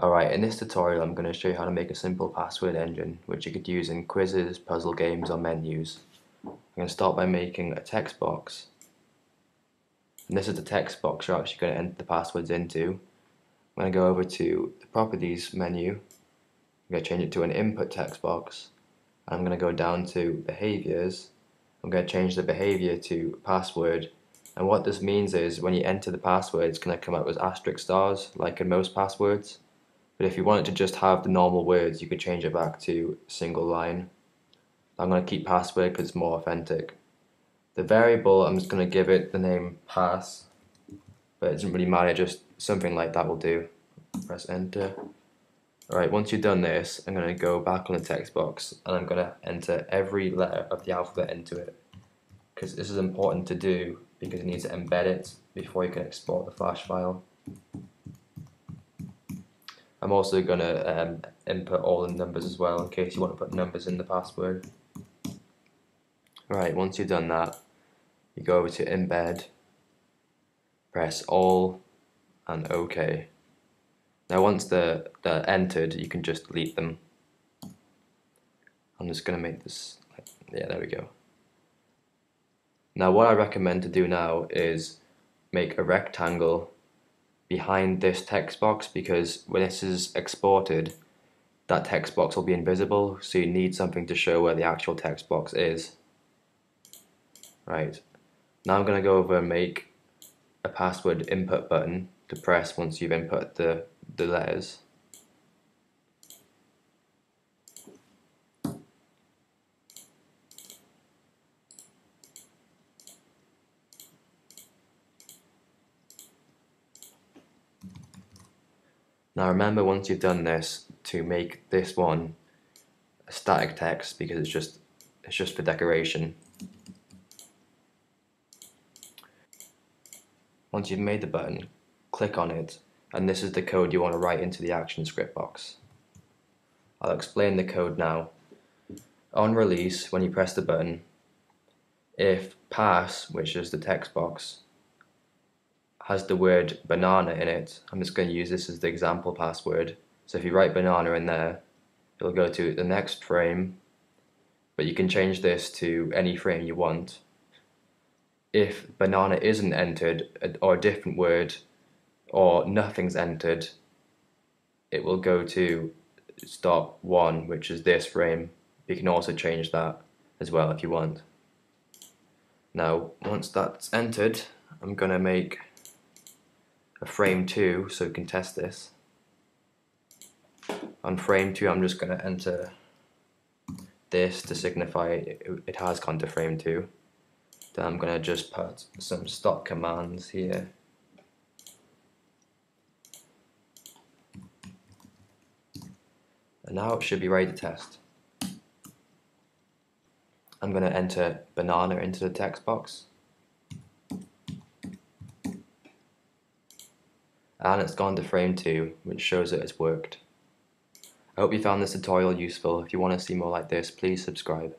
Alright, in this tutorial I'm going to show you how to make a simple password engine which you could use in quizzes, puzzle games or menus. I'm going to start by making a text box. And this is the text box you're actually going to enter the passwords into. I'm going to go over to the properties menu. I'm going to change it to an input text box. I'm going to go down to behaviors. I'm going to change the behavior to password and what this means is when you enter the password it's going to come up as asterisk stars like in most passwords but if you wanted to just have the normal words, you could change it back to single line. I'm going to keep password because it's more authentic. The variable, I'm just going to give it the name pass, but it doesn't really matter, just something like that will do. Press enter. Alright, once you've done this, I'm going to go back on the text box and I'm going to enter every letter of the alphabet into it. Because this is important to do because you need to embed it before you can export the flash file. I'm also going to um, input all the numbers as well in case you want to put numbers in the password. Right, once you've done that, you go over to embed, press all and OK. Now once they're, they're entered, you can just delete them. I'm just going to make this, yeah, there we go. Now what I recommend to do now is make a rectangle behind this text box because when this is exported that text box will be invisible so you need something to show where the actual text box is. Right. Now I'm to go over and make a password input button to press once you've input the, the letters Now remember once you've done this to make this one a static text because it's just it's just for decoration. Once you've made the button, click on it and this is the code you want to write into the action script box. I'll explain the code now. On release, when you press the button, if pass, which is the text box, has the word banana in it, I'm just going to use this as the example password. So if you write banana in there, it'll go to the next frame, but you can change this to any frame you want. If banana isn't entered, uh, or a different word, or nothing's entered, it will go to stop one, which is this frame. You can also change that as well if you want. Now, once that's entered, I'm going to make a frame 2 so we can test this. On frame 2 I'm just going to enter this to signify it, it has gone to frame 2. Then I'm going to just put some stop commands here. And now it should be ready to test. I'm going to enter banana into the text box. And it's gone to frame 2 which shows that it's worked. I hope you found this tutorial useful. If you want to see more like this, please subscribe.